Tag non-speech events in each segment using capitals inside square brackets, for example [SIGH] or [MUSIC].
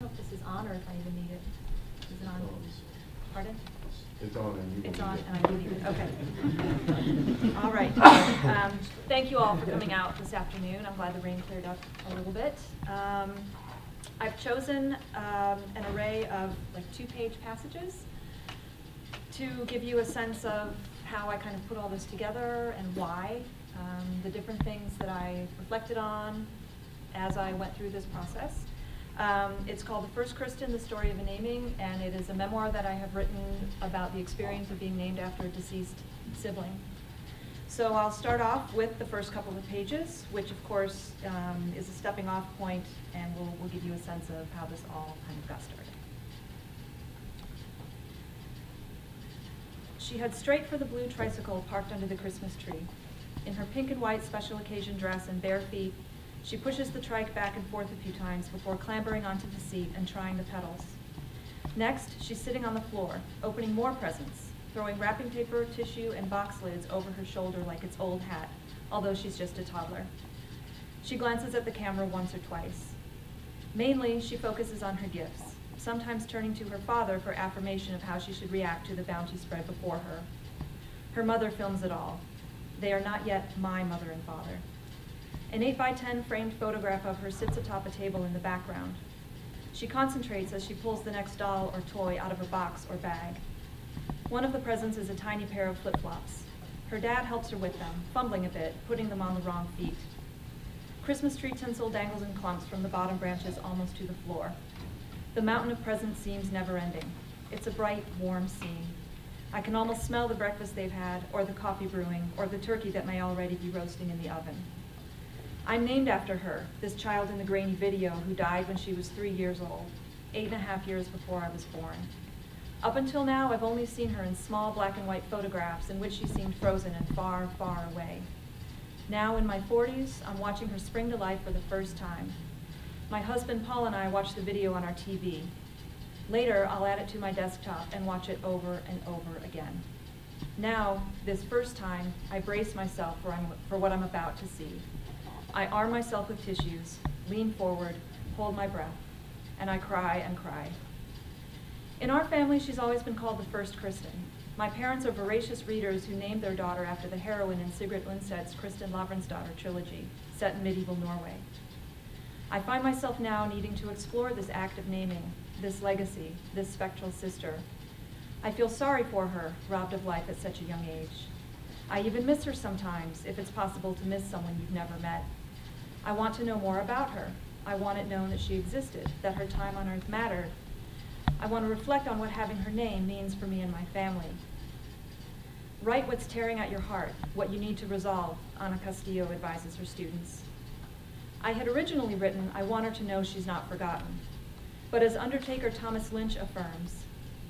don't this is on or if I even need it. Is it on? Pardon? It's on and you It's on use and. I do need it, okay. [LAUGHS] All right. Um, Thank you all for coming out this afternoon. I'm glad the rain cleared up a little bit. Um, I've chosen um, an array of like two-page passages to give you a sense of how I kind of put all this together and why, um, the different things that I reflected on as I went through this process. Um, it's called The First Kristin, The Story of a Naming, and it is a memoir that I have written about the experience of being named after a deceased sibling. So I'll start off with the first couple of pages, which of course um, is a stepping off point and will, will give you a sense of how this all kind of got started. She heads straight for the blue tricycle parked under the Christmas tree. In her pink and white special occasion dress and bare feet, she pushes the trike back and forth a few times before clambering onto the seat and trying the pedals. Next, she's sitting on the floor, opening more presents, throwing wrapping paper, tissue, and box lids over her shoulder like it's old hat, although she's just a toddler. She glances at the camera once or twice. Mainly, she focuses on her gifts, sometimes turning to her father for affirmation of how she should react to the bounty spread before her. Her mother films it all. They are not yet my mother and father. An 8 by 10 framed photograph of her sits atop a table in the background. She concentrates as she pulls the next doll or toy out of her box or bag. One of the presents is a tiny pair of flip-flops. Her dad helps her with them, fumbling a bit, putting them on the wrong feet. Christmas tree tinsel dangles in clumps from the bottom branches almost to the floor. The mountain of presents seems never-ending. It's a bright, warm scene. I can almost smell the breakfast they've had, or the coffee brewing, or the turkey that may already be roasting in the oven. I'm named after her, this child in the grainy video who died when she was three years old, eight and a half years before I was born. Up until now, I've only seen her in small black and white photographs in which she seemed frozen and far, far away. Now, in my 40s, I'm watching her spring to life for the first time. My husband Paul and I watch the video on our TV. Later, I'll add it to my desktop and watch it over and over again. Now, this first time, I brace myself for, for what I'm about to see. I arm myself with tissues, lean forward, hold my breath, and I cry and cry. In our family, she's always been called the first Kristin. My parents are voracious readers who named their daughter after the heroine in Sigrid Undset's Kristin Lavransdatter trilogy, set in medieval Norway. I find myself now needing to explore this act of naming, this legacy, this spectral sister. I feel sorry for her, robbed of life at such a young age. I even miss her sometimes, if it's possible to miss someone you've never met. I want to know more about her. I want it known that she existed, that her time on earth mattered. I want to reflect on what having her name means for me and my family. Write what's tearing at your heart, what you need to resolve, Ana Castillo advises her students. I had originally written, I want her to know she's not forgotten. But as Undertaker Thomas Lynch affirms,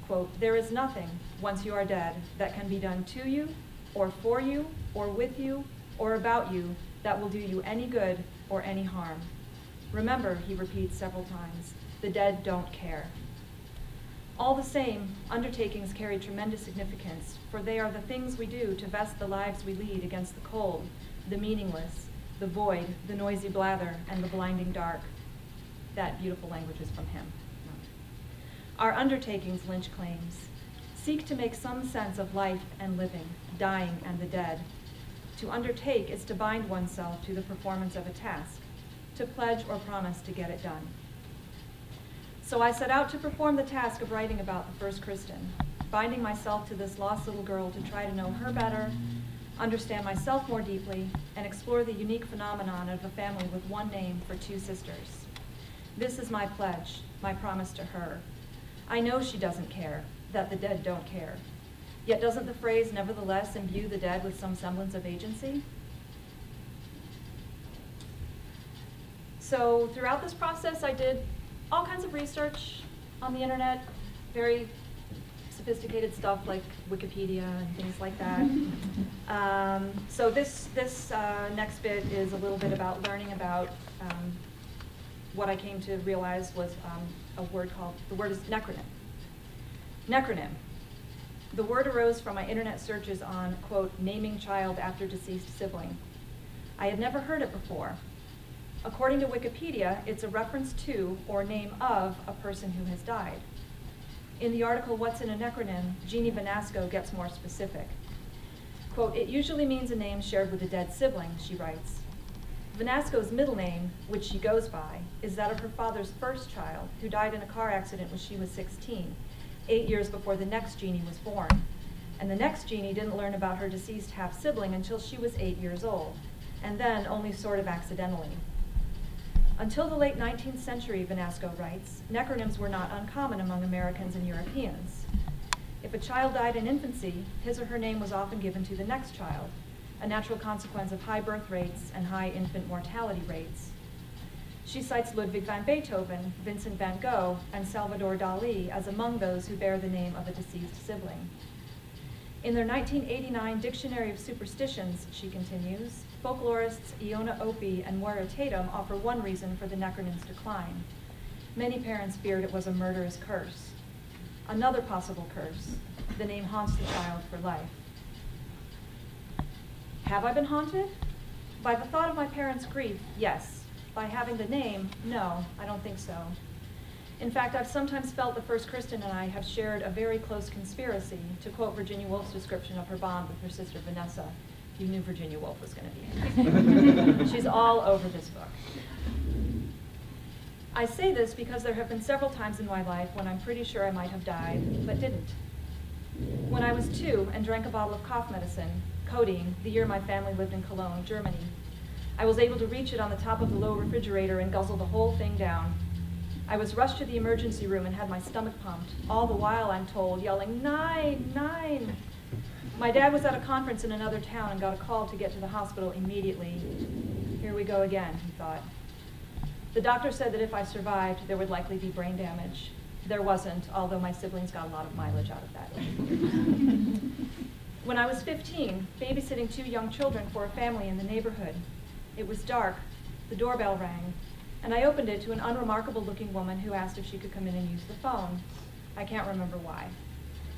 quote, there is nothing, once you are dead, that can be done to you, or for you, or with you, or about you, that will do you any good or any harm. Remember, he repeats several times, the dead don't care. All the same, undertakings carry tremendous significance, for they are the things we do to vest the lives we lead against the cold, the meaningless, the void, the noisy blather, and the blinding dark. That beautiful language is from him. Our undertakings, Lynch claims, seek to make some sense of life and living, dying and the dead. To undertake is to bind oneself to the performance of a task, to pledge or promise to get it done. So I set out to perform the task of writing about the first Kristin, binding myself to this lost little girl to try to know her better, understand myself more deeply, and explore the unique phenomenon of a family with one name for two sisters. This is my pledge, my promise to her. I know she doesn't care, that the dead don't care. Yet doesn't the phrase nevertheless imbue the dead with some semblance of agency? So throughout this process, I did all kinds of research on the internet, very sophisticated stuff like Wikipedia and things like that. [LAUGHS] Um, so this, this uh, next bit is a little bit about learning about um, what I came to realize was um, a word called, the word is necronym. Necronym. The word arose from my internet searches on, quote, naming child after deceased sibling. I had never heard it before. According to Wikipedia, it's a reference to or name of a person who has died. In the article What's in a Necronym, Jeannie Vanasco gets more specific. Quote, it usually means a name shared with a dead sibling, she writes. Vanasco's middle name, which she goes by, is that of her father's first child, who died in a car accident when she was 16, eight years before the next Jeannie was born. And the next Jeannie didn't learn about her deceased half sibling until she was eight years old, and then only sort of accidentally. Until the late 19th century, Vanasco writes, necronyms were not uncommon among Americans and Europeans. If a child died in infancy, his or her name was often given to the next child, a natural consequence of high birth rates and high infant mortality rates. She cites Ludwig van Beethoven, Vincent van Gogh, and Salvador Dali as among those who bear the name of a deceased sibling. In their 1989 Dictionary of Superstitions, she continues, folklorists Iona Opie and Moira Tatem offer one reason for the necronym's decline. Many parents feared it was a murderous curse. Another possible curse, the name haunts the child for life. Have I been haunted? By the thought of my parents' grief, yes. By having the name, no, I don't think so. In fact, I've sometimes felt the first Kristin and I have shared a very close conspiracy, to quote Virginia Woolf's description of her bond with her sister Vanessa. You knew Virginia Woolf was going to be [LAUGHS] She's all over this book. I say this because there have been several times in my life when I'm pretty sure I might have died, but didn't. When I was two and drank a bottle of cough medicine, codeine, the year my family lived in Cologne, Germany, I was able to reach it on the top of the low refrigerator and guzzle the whole thing down I was rushed to the emergency room and had my stomach pumped, all the while, I'm told, yelling, nine, nine. My dad was at a conference in another town and got a call to get to the hospital immediately. Here we go again, he thought. The doctor said that if I survived, there would likely be brain damage. There wasn't, although my siblings got a lot of mileage out of that. [LAUGHS] when I was 15, babysitting two young children for a family in the neighborhood, it was dark. The doorbell rang and I opened it to an unremarkable looking woman who asked if she could come in and use the phone. I can't remember why.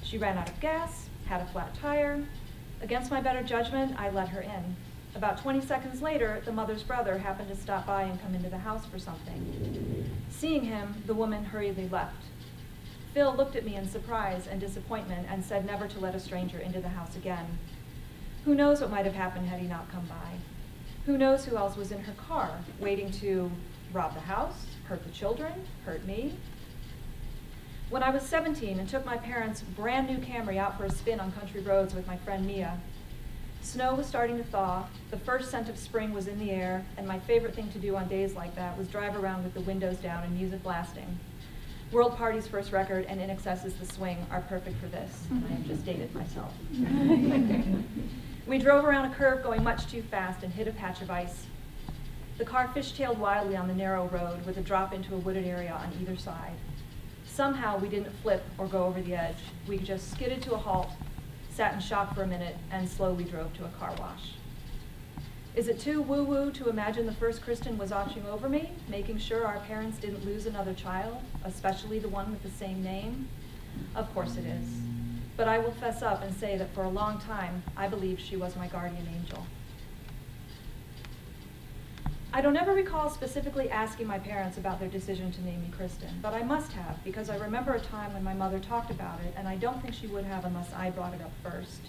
She ran out of gas, had a flat tire. Against my better judgment, I let her in. About 20 seconds later, the mother's brother happened to stop by and come into the house for something. Seeing him, the woman hurriedly left. Phil looked at me in surprise and disappointment and said never to let a stranger into the house again. Who knows what might have happened had he not come by? Who knows who else was in her car, waiting to rob the house, hurt the children, hurt me. When I was 17 and took my parents' brand new Camry out for a spin on country roads with my friend Mia, snow was starting to thaw, the first scent of spring was in the air, and my favorite thing to do on days like that was drive around with the windows down and music blasting. World Party's first record and INXS's The Swing are perfect for this. and I have just dated myself. [LAUGHS] we drove around a curve going much too fast and hit a patch of ice. The car fishtailed wildly on the narrow road with a drop into a wooded area on either side. Somehow we didn't flip or go over the edge. We just skidded to a halt, sat in shock for a minute, and slowly drove to a car wash. Is it too woo-woo to imagine the first Kristin was watching over me, making sure our parents didn't lose another child, especially the one with the same name? Of course it is. But I will fess up and say that for a long time, I believed she was my guardian angel. I don't ever recall specifically asking my parents about their decision to name me Kristin, but I must have because I remember a time when my mother talked about it, and I don't think she would have unless I brought it up first.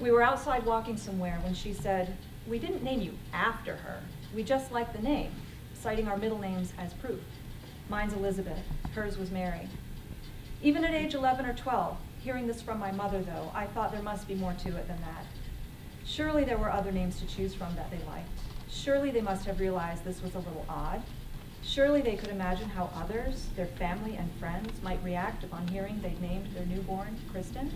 We were outside walking somewhere when she said, we didn't name you after her, we just liked the name, citing our middle names as proof. Mine's Elizabeth, hers was Mary. Even at age 11 or 12, hearing this from my mother though, I thought there must be more to it than that. Surely there were other names to choose from that they liked. Surely they must have realized this was a little odd. Surely they could imagine how others, their family and friends, might react upon hearing they'd named their newborn Kristin.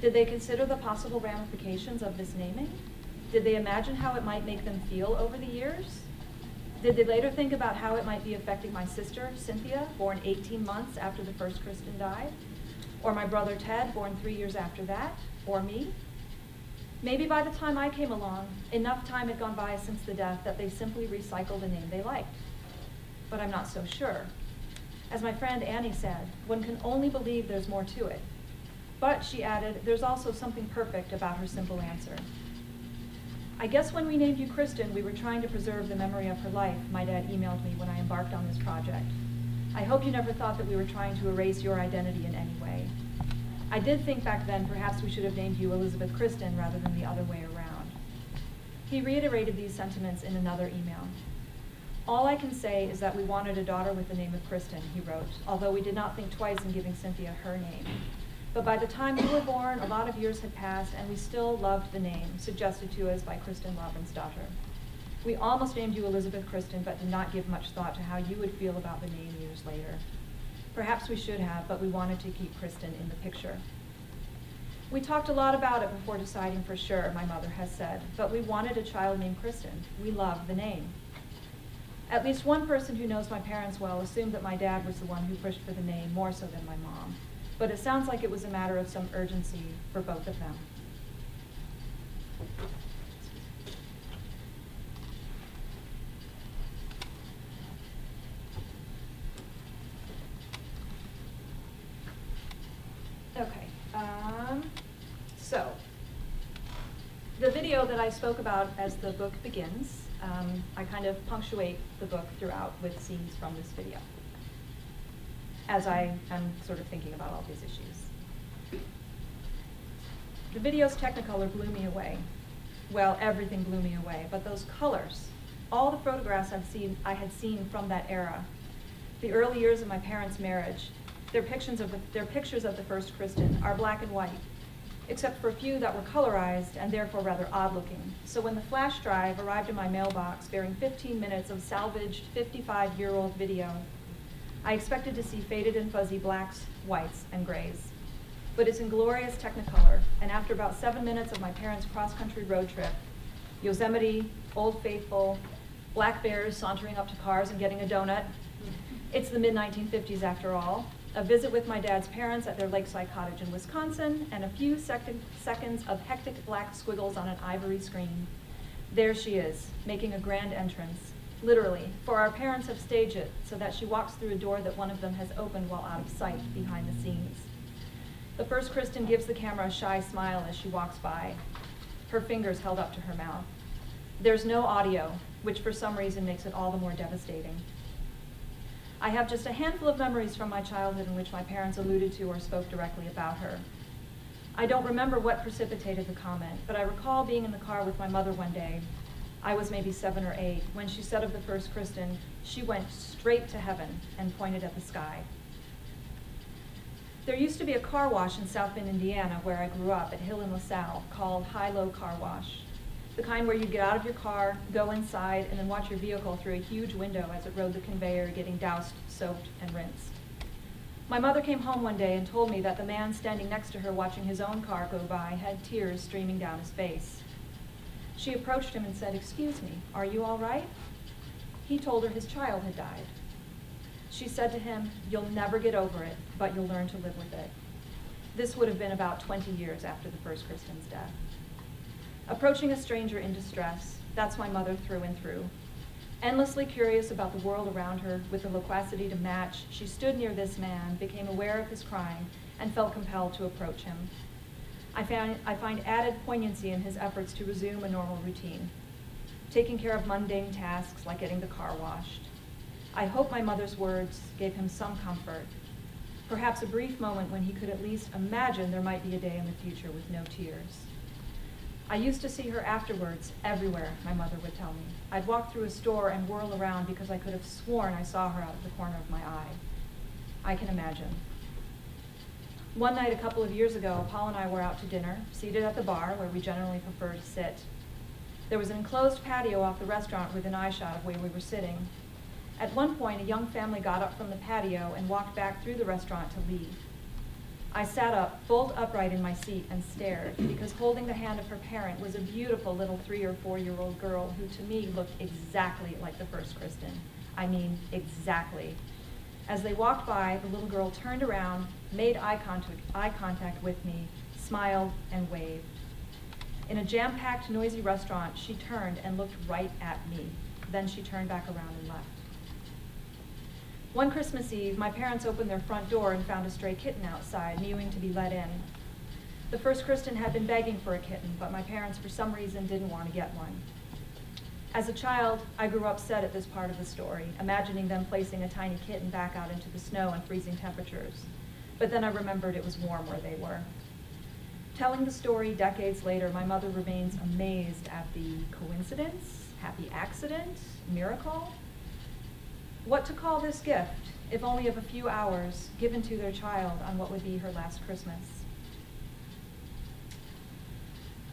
Did they consider the possible ramifications of this naming? Did they imagine how it might make them feel over the years? Did they later think about how it might be affecting my sister, Cynthia, born 18 months after the first Kristin died? Or my brother Ted, born three years after that? Or me? Maybe by the time I came along, enough time had gone by since the death that they simply recycled a name they liked. But I'm not so sure. As my friend Annie said, one can only believe there's more to it. But, she added, there's also something perfect about her simple answer. I guess when we named you Kristin, we were trying to preserve the memory of her life, my dad emailed me when I embarked on this project. I hope you never thought that we were trying to erase your identity in any. I did think back then perhaps we should have named you Elizabeth Kristin rather than the other way around. He reiterated these sentiments in another email. All I can say is that we wanted a daughter with the name of Kristin, he wrote, although we did not think twice in giving Cynthia her name. But by the time you were born, a lot of years had passed, and we still loved the name, suggested to us by Kristin Lavransdatter. We almost named you Elizabeth Kristin, but did not give much thought to how you would feel about the name years later. Perhaps we should have, but we wanted to keep Kristin in the picture. We talked a lot about it before deciding for sure, my mother has said, but we wanted a child named Kristin. We loved the name. At least one person who knows my parents well assumed that my dad was the one who pushed for the name more so than my mom. But it sounds like it was a matter of some urgency for both of them. Okay, um, so the video that I spoke about as the book begins um, I kind of punctuate the book throughout with scenes from this video as I am sort of thinking about all these issues. The video's Technicolor blew me away. Well, everything blew me away, but those colors, all the photographs I've seen, I had seen from that era, the early years of my parents' marriage, their pictures of the, their pictures of the first Kristin are black and white except for a few that were colorized and therefore rather odd looking. So when the flash drive arrived in my mailbox bearing 15 minutes of salvaged 55-year-old video, I expected to see faded and fuzzy blacks, whites, and grays. But it's in glorious Technicolor, and after about seven minutes of my parents' cross-country road trip, Yosemite, Old Faithful, black bears sauntering up to cars and getting a donut, it's the mid-1950s after all, a visit with my dad's parents at their lakeside cottage in Wisconsin, and a few second, seconds of hectic black squiggles on an ivory screen. There she is, making a grand entrance. Literally, for our parents have staged it so that she walks through a door that one of them has opened while out of sight behind the scenes. The first Kristin gives the camera a shy smile as she walks by, her fingers held up to her mouth. There's no audio, which for some reason makes it all the more devastating. I have just a handful of memories from my childhood in which my parents alluded to or spoke directly about her. I don't remember what precipitated the comment, but I recall being in the car with my mother one day. I was maybe seven or eight, when she said of the first Kristin, she went straight to heaven and pointed at the sky. There used to be a car wash in South Bend, Indiana, where I grew up at Hill and LaSalle, called High Low Car Wash the kind where you get out of your car, go inside, and then watch your vehicle through a huge window as it rode the conveyor, getting doused, soaked, and rinsed. My mother came home one day and told me that the man standing next to her watching his own car go by had tears streaming down his face. She approached him and said, excuse me, are you all right? He told her his child had died. She said to him, you'll never get over it, but you'll learn to live with it. This would have been about 20 years after the first Kristin's death. Approaching a stranger in distress, that's my mother through and through. Endlessly curious about the world around her, with the loquacity to match, she stood near this man, became aware of his crime, and felt compelled to approach him. I, found, I find added poignancy in his efforts to resume a normal routine, taking care of mundane tasks like getting the car washed. I hope my mother's words gave him some comfort, perhaps a brief moment when he could at least imagine there might be a day in the future with no tears. I used to see her afterwards everywhere, my mother would tell me. I'd walk through a store and whirl around because I could have sworn I saw her out of the corner of my eye. I can imagine. One night a couple of years ago, Paul and I were out to dinner, seated at the bar where we generally prefer to sit. There was an enclosed patio off the restaurant within eyeshot of where we were sitting. At one point, a young family got up from the patio and walked back through the restaurant to leave. I sat up, bolt upright in my seat, and stared, because holding the hand of her parent was a beautiful little three or four year old girl who to me looked exactly like the first Kristin. I mean, exactly. As they walked by, the little girl turned around, made eye contact, eye contact with me, smiled, and waved. In a jam packed, noisy restaurant, she turned and looked right at me. Then she turned back around and left. One Christmas Eve, my parents opened their front door and found a stray kitten outside, mewing to be let in. The first Kristin had been begging for a kitten, but my parents for some reason didn't want to get one. As a child, I grew upset at this part of the story, imagining them placing a tiny kitten back out into the snow and freezing temperatures. But then I remembered it was warm where they were. Telling the story decades later, my mother remains amazed at the coincidence, happy accident, miracle. What to call this gift, if only of a few hours, given to their child on what would be her last Christmas?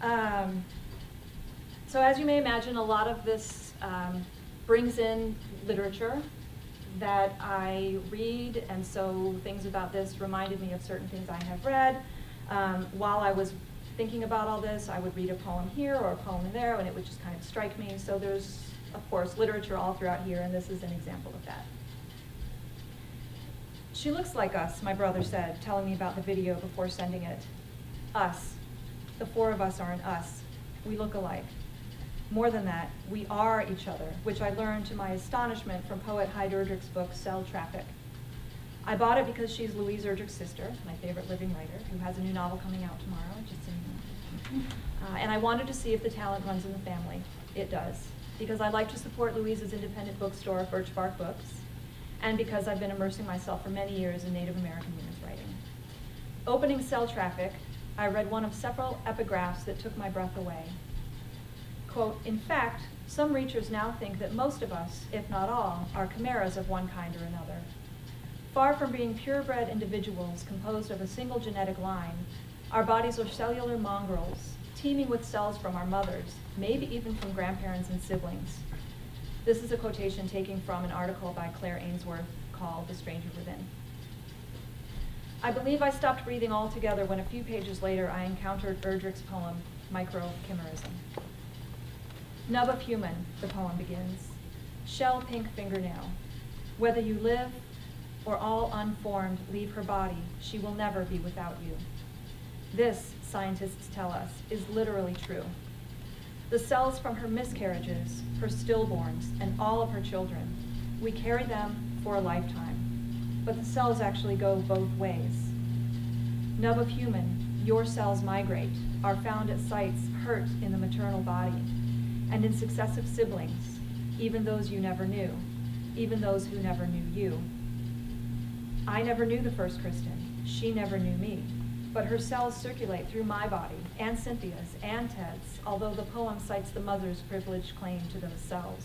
Um, so as you may imagine, a lot of this um, brings in literature that I read, and so things about this reminded me of certain things I have read. Um, while I was thinking about all this, I would read a poem here or a poem there, and it would just kind of strike me. So there's, of course, literature all throughout here, and this is an example of that. She looks like us, my brother said, telling me about the video before sending it. Us. The four of us are an us. We look alike. More than that, we are each other, which I learned to my astonishment from poet Heid Erdrich's book, Cell Traffic. I bought it because she's Louise Erdrich's sister, my favorite living writer, who has a new novel coming out tomorrow, just know. Uh, and I wanted to see if the talent runs in the family. It does. Because I like to support Louise's independent bookstore, Birch Bark Books, and because I've been immersing myself for many years in Native American women's writing. Opening Cell Traffic, I read one of several epigraphs that took my breath away. Quote, in fact, some reachers now think that most of us, if not all, are chimeras of one kind or another. Far from being purebred individuals composed of a single genetic line, our bodies are cellular mongrels, teeming with cells from our mothers, maybe even from grandparents and siblings. This is a quotation taken from an article by Claire Ainsworth called The Stranger Within. I believe I stopped breathing altogether when a few pages later I encountered Erdrich's poem, Microchimerism. Nub of human, the poem begins. Shell pink fingernail. Whether you live or all unformed leave her body, she will never be without you. This, scientists tell us, is literally true. The cells from her miscarriages, her stillborns, and all of her children, we carry them for a lifetime. But the cells actually go both ways. Nub of human, your cells migrate, are found at sites hurt in the maternal body, and in successive siblings, even those you never knew, even those who never knew you. I never knew the first Kristin. She never knew me. But her cells circulate through my body, and Cynthia's, and Ted's, although the poem cites the mother's privileged claim to those cells.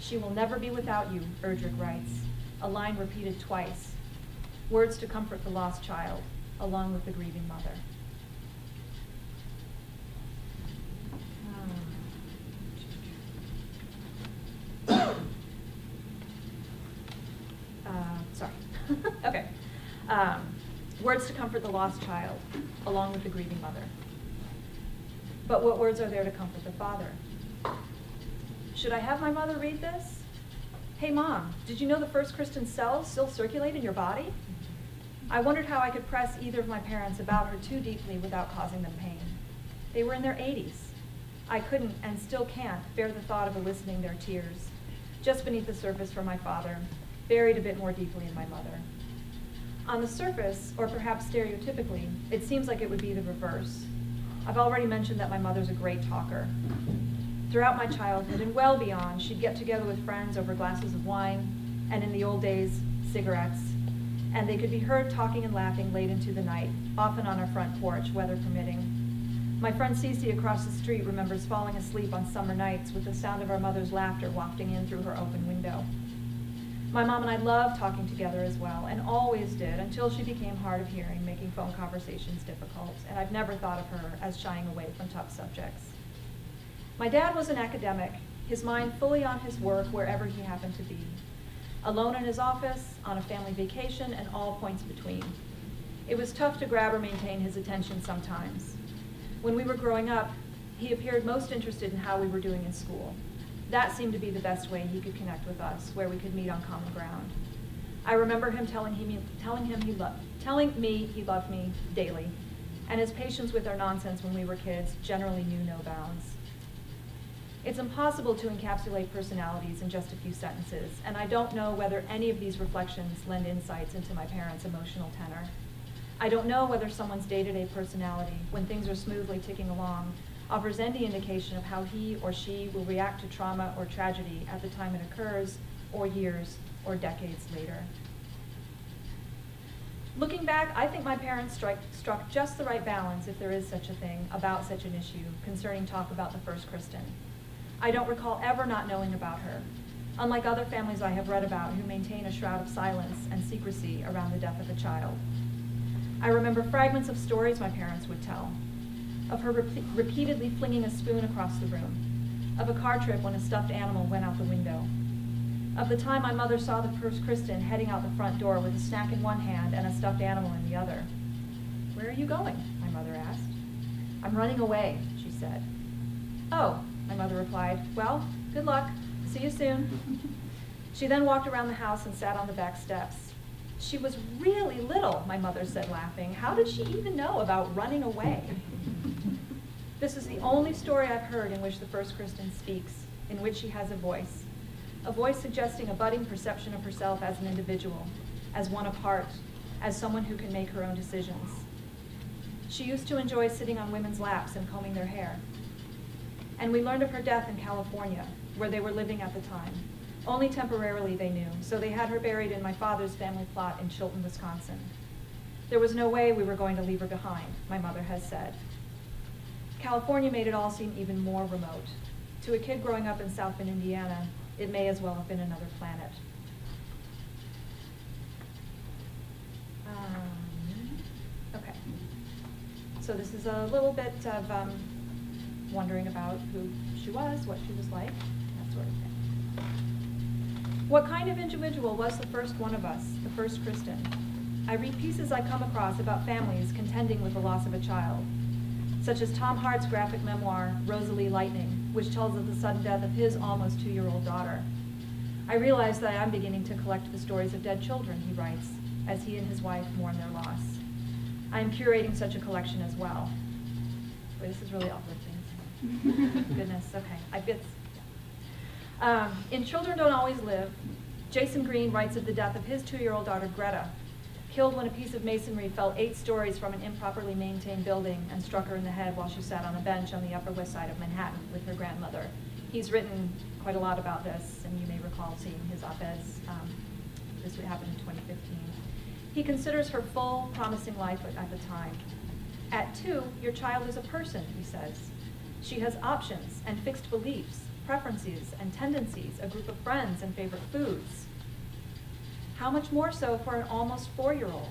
She will never be without you, Erdrich writes, a line repeated twice. Words to comfort the lost child, along with the grieving mother. okay. Um, words to comfort the lost child, along with the grieving mother. But what words are there to comfort the father? Should I have my mother read this? Hey mom, did you know the first Kristin cells still circulate in your body? I wondered how I could press either of my parents about her too deeply without causing them pain. They were in their 80s. I couldn't and still can't bear the thought of eliciting their tears. Just beneath the surface for my father, buried a bit more deeply in my mother. On the surface, or perhaps stereotypically, it seems like it would be the reverse. I've already mentioned that my mother's a great talker. Throughout my childhood and well beyond, she'd get together with friends over glasses of wine, and in the old days, cigarettes, and they could be heard talking and laughing late into the night, often on our front porch, weather permitting. My friend Cece across the street remembers falling asleep on summer nights with the sound of our mother's laughter wafting in through her open window. My mom and I loved talking together as well, and always did, until she became hard of hearing, making phone conversations difficult, and I've never thought of her as shying away from tough subjects. My dad was an academic, his mind fully on his work wherever he happened to be. Alone in his office, on a family vacation, and all points between. It was tough to grab or maintain his attention sometimes. When we were growing up, he appeared most interested in how we were doing in school that seemed to be the best way he could connect with us, where we could meet on common ground. I remember him telling telling him he loved, telling me he loved me daily, and his patience with our nonsense when we were kids generally knew no bounds. It's impossible to encapsulate personalities in just a few sentences, and I don't know whether any of these reflections lend insights into my parents' emotional tenor. I don't know whether someone's day-to-day personality, when things are smoothly ticking along, offers any indication of how he or she will react to trauma or tragedy at the time it occurs, or years or decades later. Looking back, I think my parents strike, struck just the right balance, if there is such a thing, about such an issue concerning talk about the first Kristin. I don't recall ever not knowing about her, unlike other families I have read about who maintain a shroud of silence and secrecy around the death of a child. I remember fragments of stories my parents would tell, of her repeatedly flinging a spoon across the room, of a car trip when a stuffed animal went out the window, of the time my mother saw the first Kristin heading out the front door with a snack in one hand and a stuffed animal in the other. Where are you going? my mother asked. I'm running away, she said. Oh, my mother replied. Well, good luck. See you soon. [LAUGHS] She then walked around the house and sat on the back steps. She was really little, my mother said, laughing. How did she even know about running away? This is the only story I've heard in which the first Kristin speaks, in which she has a voice a voice suggesting a budding perception of herself as an individual, as one apart, as someone who can make her own decisions. She used to enjoy sitting on women's laps and combing their hair. And we learned of her death in California, where they were living at the time. Only temporarily, they knew, so they had her buried in my father's family plot in Chilton, Wisconsin. There was no way we were going to leave her behind, my mother has said. California made it all seem even more remote. To a kid growing up in South Bend, Indiana, it may as well have been another planet. Um, okay. So this is a little bit of um, wondering about who she was, what she was like, that sort of thing. What kind of individual was the first one of us, the first Kristin? I read pieces I come across about families contending with the loss of a child, such as Tom Hart's graphic memoir, Rosalie Lightning, which tells of the sudden death of his almost two-year-old daughter. I realize that I am beginning to collect the stories of dead children, he writes, as he and his wife mourn their loss. I am curating such a collection as well. Boy, this is really uplifting. [LAUGHS] Goodness, okay. I get, yeah. um, in Children Don't Always Live, Jayson Greene writes of the death of his two-year-old daughter, Greta, killed when a piece of masonry fell eight stories from an improperly maintained building and struck her in the head while she sat on a bench on the Upper West Side of Manhattan with her grandmother. He's written quite a lot about this, and you may recall seeing his op-eds. Um, this would happen in 2015. He considers her full, promising life at the time. At two, your child is a person, he says. She has options and fixed beliefs, preferences and tendencies, a group of friends and favorite foods. How much more so for an almost four-year-old?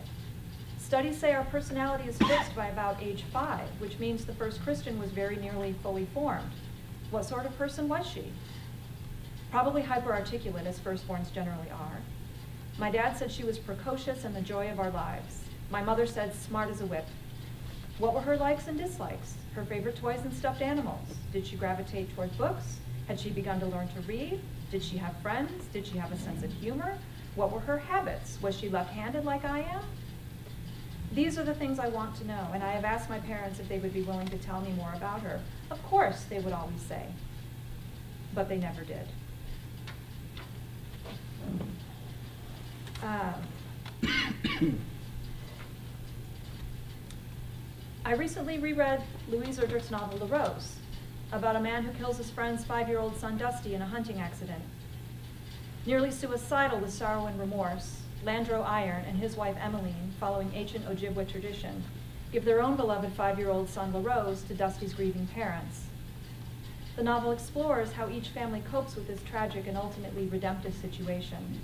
Studies say our personality is fixed by about age five, which means the first Kristin was very nearly fully formed. What sort of person was she? Probably hyperarticulate, as firstborns generally are. My dad said she was precocious and the joy of our lives. My mother said smart as a whip. What were her likes and dislikes? Her favorite toys and stuffed animals? Did she gravitate toward books? Had she begun to learn to read? Did she have friends? Did she have a sense of humor? What were her habits? Was she left-handed like I am? These are the things I want to know, and I have asked my parents if they would be willing to tell me more about her. Of course, they would always say, but they never did. Um, [COUGHS] I recently reread Louise Erdrich's novel, LaRose, about a man who kills his friend's five-year-old son, Dusty, in a hunting accident. Nearly suicidal with sorrow and remorse, Landreaux Iron and his wife Emmeline, following ancient Ojibwe tradition, give their own beloved five-year-old son LaRose to Dusty's grieving parents. The novel explores how each family copes with this tragic and ultimately redemptive situation.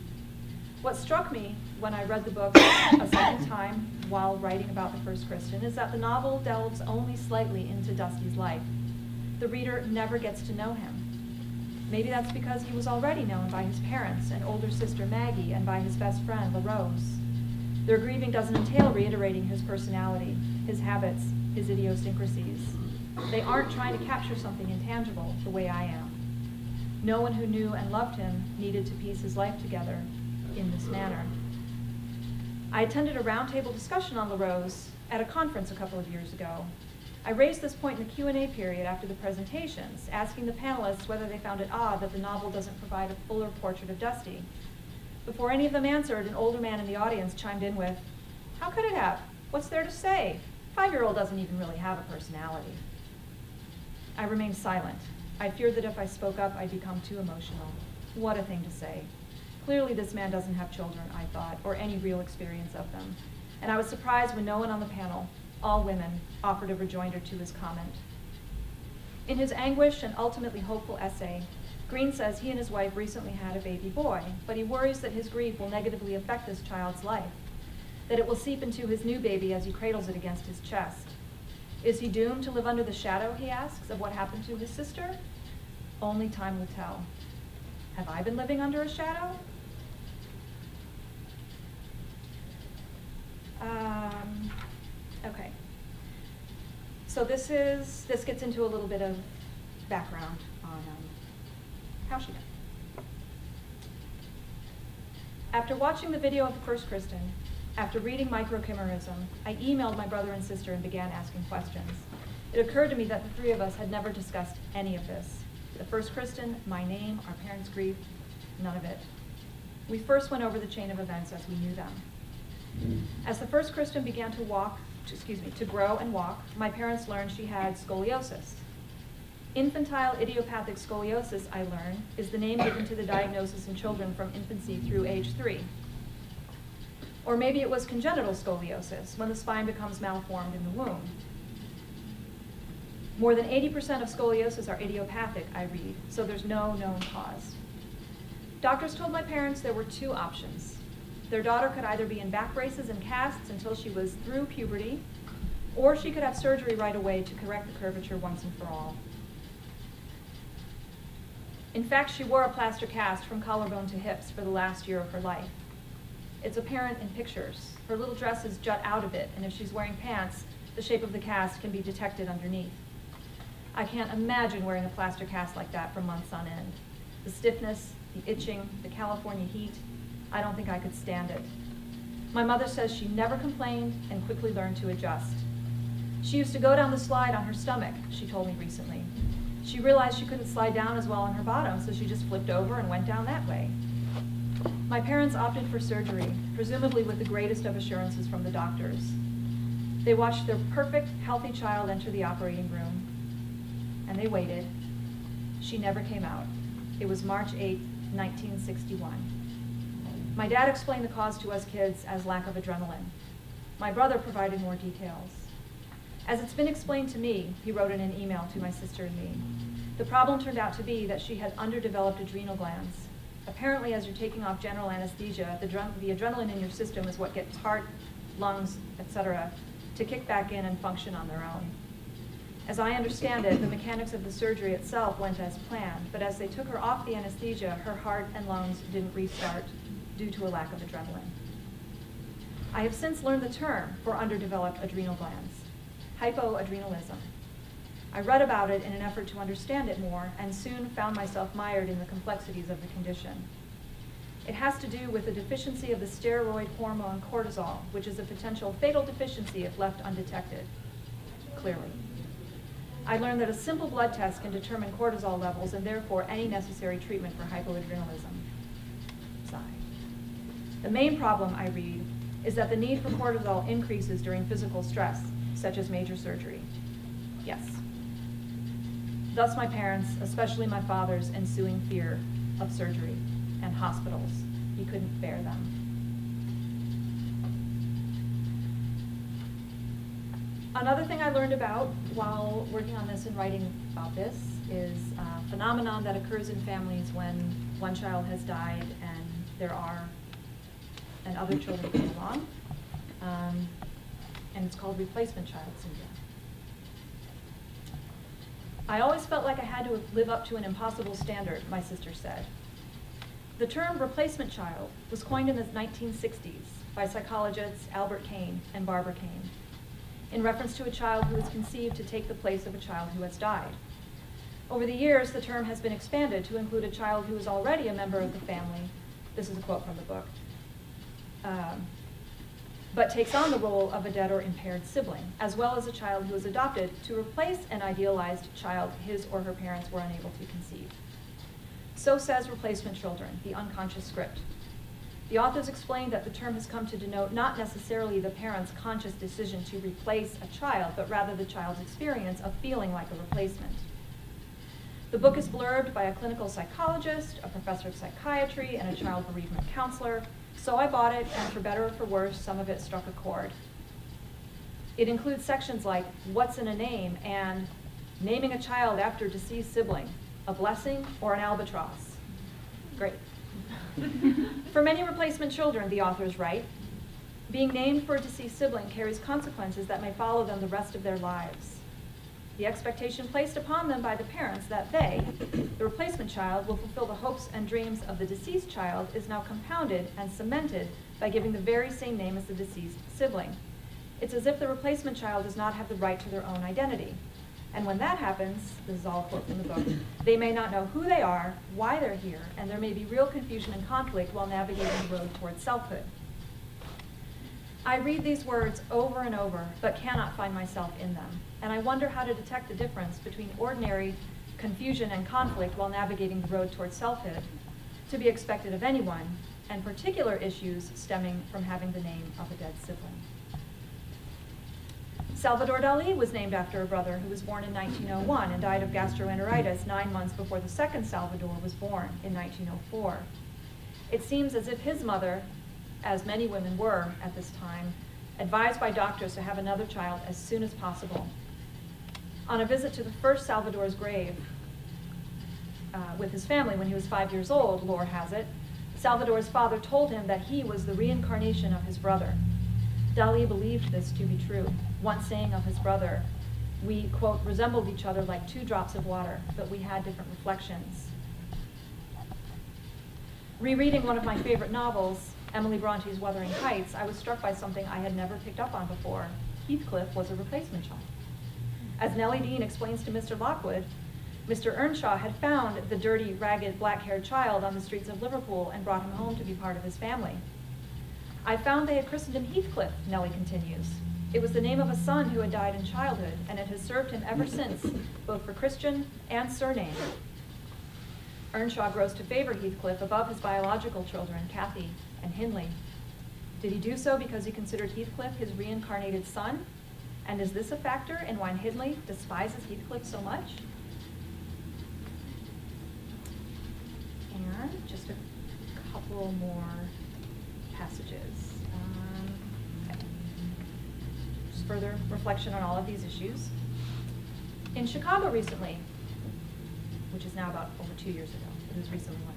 What struck me when I read the book [COUGHS] a second time while writing about the first Kristin is that the novel delves only slightly into Dusty's life. The reader never gets to know him. Maybe that's because he was already known by his parents and older sister Maggie and by his best friend, LaRose. Their grieving doesn't entail reiterating his personality, his habits, his idiosyncrasies. They aren't trying to capture something intangible the way I am. No one who knew and loved him needed to piece his life together in this manner. I attended a roundtable discussion on LaRose at a conference a couple of years ago, I raised this point in the Q&A period after the presentations, asking the panelists whether they found it odd that the novel doesn't provide a fuller portrait of Dusty. Before any of them answered, an older man in the audience chimed in with, how could it have? What's there to say? Five-year-old doesn't even really have a personality. I remained silent. I feared that if I spoke up, I'd become too emotional. What a thing to say. Clearly this man doesn't have children, I thought, or any real experience of them. And I was surprised when no one on the panel, all women, offered a rejoinder to his comment. In his anguish and ultimately hopeful essay, Greene says he and his wife recently had a baby boy, but he worries that his grief will negatively affect this child's life, that it will seep into his new baby as he cradles it against his chest. Is he doomed to live under the shadow, he asks, of what happened to his sister? Only time will tell. Have I been living under a shadow? Um, okay. So this is, this gets into a little bit of background on um, how she died. After watching the video of the first Kristin, after reading Microchimerism, I emailed my brother and sister and began asking questions. It occurred to me that the three of us had never discussed any of this. The first Kristin, my name, our parents' grief, none of it. We first went over the chain of events as we knew them. As the first Kristin began to walk, excuse me, to grow and walk, my parents learned she had scoliosis. Infantile idiopathic scoliosis, I learn, is the name given to the diagnosis in children from infancy through age three. Or maybe it was congenital scoliosis, when the spine becomes malformed in the womb. More than 80% of scoliosis are idiopathic, I read, so there's no known cause. Doctors told my parents there were two options. Their daughter could either be in back braces and casts until she was through puberty, or she could have surgery right away to correct the curvature once and for all. In fact, she wore a plaster cast from collarbone to hips for the last year of her life. It's apparent in pictures. Her little dresses jut out a bit, and if she's wearing pants, the shape of the cast can be detected underneath. I can't imagine wearing a plaster cast like that for months on end. The stiffness, the itching, the California heat, I don't think I could stand it. My mother says she never complained and quickly learned to adjust. She used to go down the slide on her stomach, she told me recently. She realized she couldn't slide down as well on her bottom, so she just flipped over and went down that way. My parents opted for surgery, presumably with the greatest of assurances from the doctors. They watched their perfect, healthy child enter the operating room, and they waited. She never came out. It was March 8, 1961. My dad explained the cause to us kids as lack of adrenaline. My brother provided more details. As it's been explained to me, he wrote in an email to my sister and me, the problem turned out to be that she had underdeveloped adrenal glands. Apparently, as you're taking off general anesthesia, the, the adrenaline in your system is what gets heart, lungs, etc., to kick back in and function on their own. As I understand it, the mechanics of the surgery itself went as planned, but as they took her off the anesthesia, her heart and lungs didn't restart due to a lack of adrenaline. I have since learned the term for underdeveloped adrenal glands, hypoadrenalism. I read about it in an effort to understand it more and soon found myself mired in the complexities of the condition. It has to do with a deficiency of the steroid hormone cortisol, which is a potential fatal deficiency if left undetected, clearly. I learned that a simple blood test can determine cortisol levels and therefore any necessary treatment for hypoadrenalism. The main problem, I read, is that the need for cortisol increases during physical stress, such as major surgery. Yes. Thus my parents, especially my father's ensuing fear of surgery and hospitals. He couldn't bear them. Another thing I learned about while working on this and writing about this is a phenomenon that occurs in families when one child has died and there are and other children come along. Um, and it's called replacement child syndrome. I always felt like I had to live up to an impossible standard, my sister said. The term replacement child was coined in the 1960s by psychologists Albert Cain and Barbara Cain in reference to a child who was conceived to take the place of a child who has died. Over the years, the term has been expanded to include a child who is already a member of the family. This is a quote from the book um, but takes on the role of a dead or impaired sibling, as well as a child who is adopted to replace an idealized child his or her parents were unable to conceive. So says Replacement Children, the unconscious script. The authors explain that the term has come to denote not necessarily the parent's conscious decision to replace a child, but rather the child's experience of feeling like a replacement. The book is blurbed by a clinical psychologist, a professor of psychiatry, and a child bereavement counselor, so I bought it, and for better or for worse, some of it struck a chord. It includes sections like What's in a Name and Naming a Child After a Deceased Sibling, a Blessing or an Albatross. Great. [LAUGHS] for many replacement children, the authors write, being named for a deceased sibling carries consequences that may follow them the rest of their lives. The expectation placed upon them by the parents that they, the replacement child, will fulfill the hopes and dreams of the deceased child is now compounded and cemented by giving the very same name as the deceased sibling. It's as if the replacement child does not have the right to their own identity. And when that happens, this is all a quote from the book, they may not know who they are, why they're here, and there may be real confusion and conflict while navigating the road towards selfhood. I read these words over and over, but cannot find myself in them. And I wonder how to detect the difference between ordinary confusion and conflict while navigating the road towards selfhood, to be expected of anyone, and particular issues stemming from having the name of a dead sibling. Salvador Dali was named after a brother who was born in 1901 and died of gastroenteritis nine months before the second Salvador was born in 1904. It seems as if his mother, as many women were at this time, advised by doctors to have another child as soon as possible. On a visit to the first Salvador's grave uh, with his family when he was five years old, lore has it, Salvador's father told him that he was the reincarnation of his brother. Dali believed this to be true, once saying of his brother, we, quote, resembled each other like two drops of water, but we had different reflections. Rereading one of my favorite novels, Emily Bronte's Wuthering Heights, I was struck by something I had never picked up on before. Heathcliff was a replacement child. As Nellie Dean explains to Mr. Lockwood, Mr. Earnshaw had found the dirty, ragged, black-haired child on the streets of Liverpool and brought him home to be part of his family. I found they had christened him Heathcliff, Nellie continues. It was the name of a son who had died in childhood, and it has served him ever since, both for Christian and surname. Earnshaw grows to favor Heathcliff above his biological children, Cathy and Hindley. Did he do so because he considered Heathcliff his reincarnated son? And is this a factor in why Hindley despises Heathcliff so much? And just a couple more passages. Um, okay. Just further reflection on all of these issues. In Chicago recently, which is now about over two years ago, it was recently.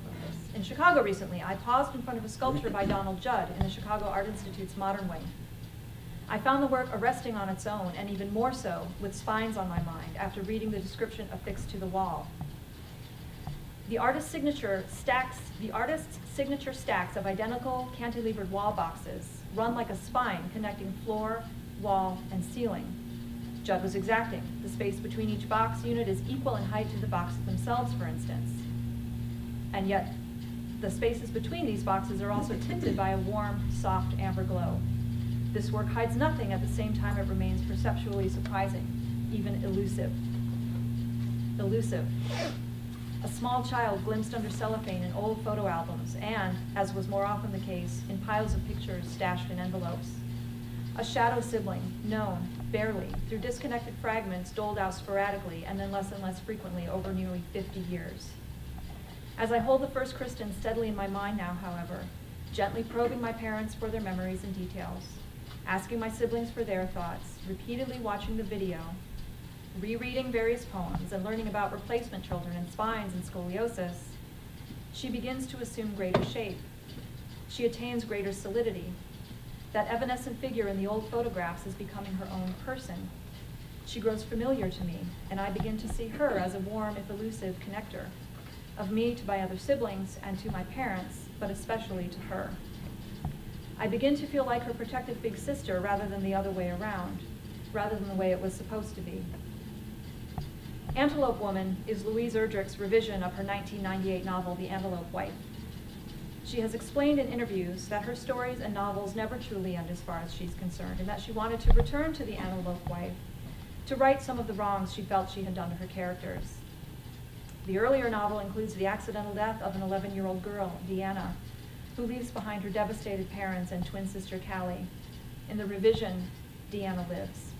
In Chicago recently, I paused in front of a sculpture by Donald Judd in the Chicago Art Institute's Modern Wing. I found the work arresting on its own, and even more so, with spines on my mind, after reading the description affixed to the wall. The artist's signature stacks, the artist's signature stacks of identical cantilevered wall boxes run like a spine connecting floor, wall, and ceiling. Judd was exacting. The space between each box unit is equal in height to the boxes themselves, for instance. And yet, the spaces between these boxes are also tinted by a warm, soft amber glow. This work hides nothing, at the same time it remains perceptually surprising, even elusive. Elusive. A small child glimpsed under cellophane in old photo albums and, as was more often the case, in piles of pictures stashed in envelopes. A shadow sibling, known, barely, through disconnected fragments doled out sporadically and then less and less frequently over nearly 50 years. As I hold the first Kristin steadily in my mind now, however, gently probing my parents for their memories and details, asking my siblings for their thoughts, repeatedly watching the video, rereading various poems and learning about replacement children and spines and scoliosis, she begins to assume greater shape. She attains greater solidity. That evanescent figure in the old photographs is becoming her own person. She grows familiar to me, and I begin to see her as a warm, if elusive, connector of me to my other siblings and to my parents, but especially to her. I begin to feel like her protective big sister rather than the other way around, rather than the way it was supposed to be. Antelope Woman is Louise Erdrich's revision of her 1998 novel, The Antelope Wife. She has explained in interviews that her stories and novels never truly end as far as she's concerned, and that she wanted to return to the Antelope Wife to right some of the wrongs she felt she had done to her characters. The earlier novel includes the accidental death of an 11-year-old girl, Deanna, who leaves behind her devastated parents and twin sister Cally. In the revision, Deanna lives.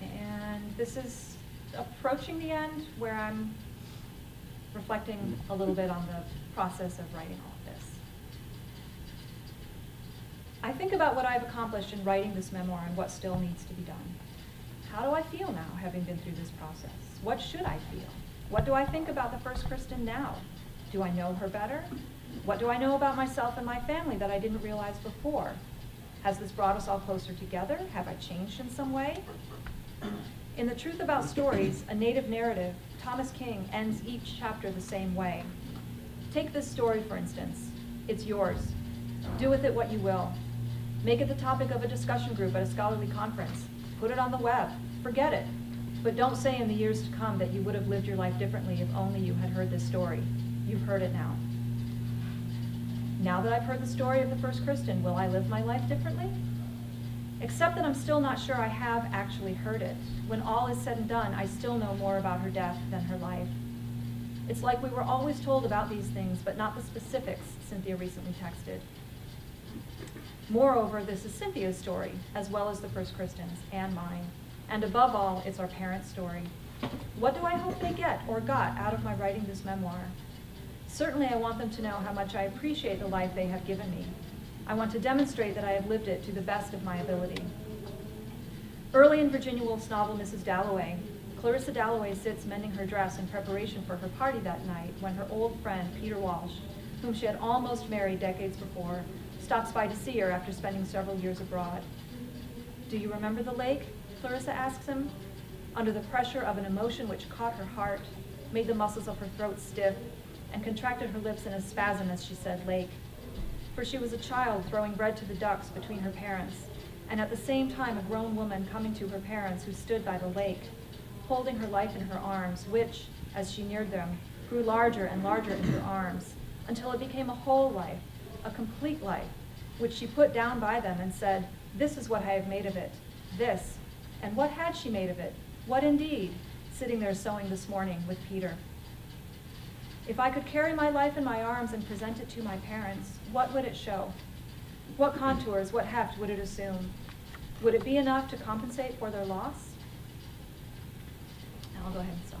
And this is approaching the end where I'm reflecting a little bit on the process of writing all of this. I think about what I've accomplished in writing this memoir and what still needs to be done. How do I feel now, having been through this process? What should I feel? What do I think about the first Kristin now? Do I know her better? What do I know about myself and my family that I didn't realize before? Has this brought us all closer together? Have I changed in some way? In The Truth About Stories, a native narrative, Thomas King ends each chapter the same way. Take this story, for instance. It's yours. Do with it what you will. Make it the topic of a discussion group at a scholarly conference. Put it on the web. Forget it. But don't say in the years to come that you would have lived your life differently if only you had heard this story. You've heard it now. Now that I've heard the story of the first Kristin, will I live my life differently? Except that I'm still not sure I have actually heard it. When all is said and done, I still know more about her death than her life. It's like we were always told about these things, but not the specifics, Cynthia recently texted. Moreover, this is Cynthia's story, as well as the first Kristin's and mine. And above all, it's our parents' story. What do I hope they get or got out of my writing this memoir? Certainly, I want them to know how much I appreciate the life they have given me. I want to demonstrate that I have lived it to the best of my ability. Early in Virginia Woolf's novel, Mrs. Dalloway, Clarissa Dalloway sits mending her dress in preparation for her party that night when her old friend, Peter Walsh, whom she had almost married decades before, stops by to see her after spending several years abroad. Do you remember the lake? Clarissa asks him. Under the pressure of an emotion which caught her heart, made the muscles of her throat stiff, and contracted her lips in a spasm as she said lake. For she was a child throwing bread to the ducks between her parents, and at the same time a grown woman coming to her parents who stood by the lake, holding her life in her arms, which, as she neared them, grew larger and larger in her arms, until it became a whole life, a complete life, which she put down by them and said, This is what I have made of it, this. And what had she made of it? What indeed? Sitting there sewing this morning with Peter. If I could carry my life in my arms and present it to my parents, what would it show? What contours, what heft would it assume? Would it be enough to compensate for their loss? I'll go ahead and.